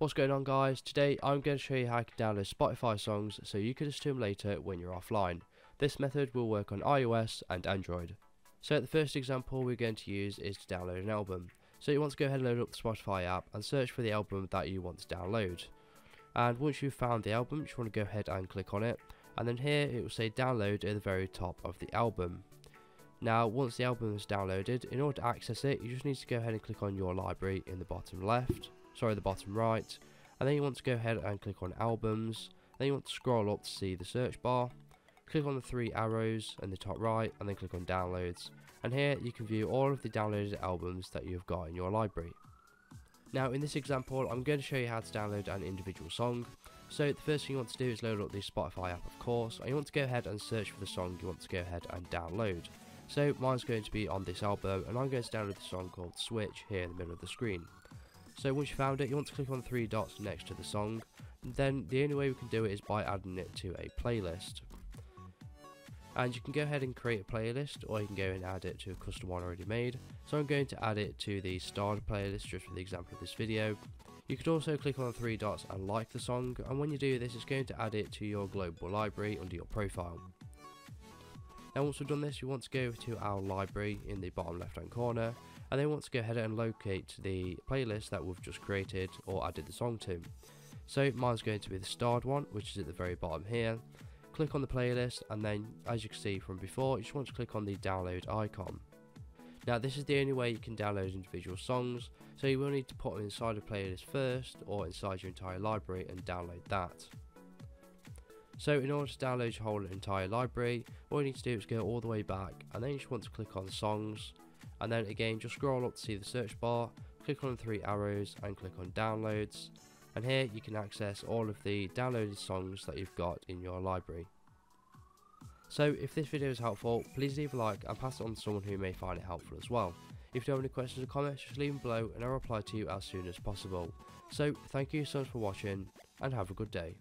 What's going on guys? Today I'm going to show you how can download Spotify songs so you can listen to them later when you're offline. This method will work on iOS and Android. So the first example we're going to use is to download an album. So you want to go ahead and load up the Spotify app and search for the album that you want to download. And once you've found the album, you want to go ahead and click on it. And then here it will say download at the very top of the album. Now once the album is downloaded, in order to access it, you just need to go ahead and click on your library in the bottom left sorry the bottom right. And then you want to go ahead and click on albums. Then you want to scroll up to see the search bar. Click on the three arrows in the top right and then click on downloads. And here you can view all of the downloaded albums that you've got in your library. Now in this example I'm going to show you how to download an individual song. So the first thing you want to do is load up the Spotify app of course and you want to go ahead and search for the song you want to go ahead and download. So mine's going to be on this album and I'm going to download the song called Switch here in the middle of the screen so once you found it, you want to click on the three dots next to the song. then the only way we can do it is by adding it to a playlist. And you can go ahead and create a playlist or you can go and add it to a custom one already made. So I'm going to add it to the starred playlist just for the example of this video. You could also click on the three dots and like the song and when you do this it's going to add it to your global library under your profile. Now once we've done this you want to go to our library in the bottom left hand corner and then want to go ahead and locate the playlist that we've just created or added the song to. So mine's going to be the starred one which is at the very bottom here. Click on the playlist and then as you can see from before you just want to click on the download icon. Now this is the only way you can download individual songs so you will need to put them inside a playlist first or inside your entire library and download that. So in order to download your whole entire library, all you need to do is go all the way back and then you just want to click on songs and then again just scroll up to see the search bar, click on the three arrows and click on downloads and here you can access all of the downloaded songs that you've got in your library. So if this video is helpful, please leave a like and pass it on to someone who may find it helpful as well. If you have any questions or comments, just leave them below and I'll reply to you as soon as possible. So thank you so much for watching and have a good day.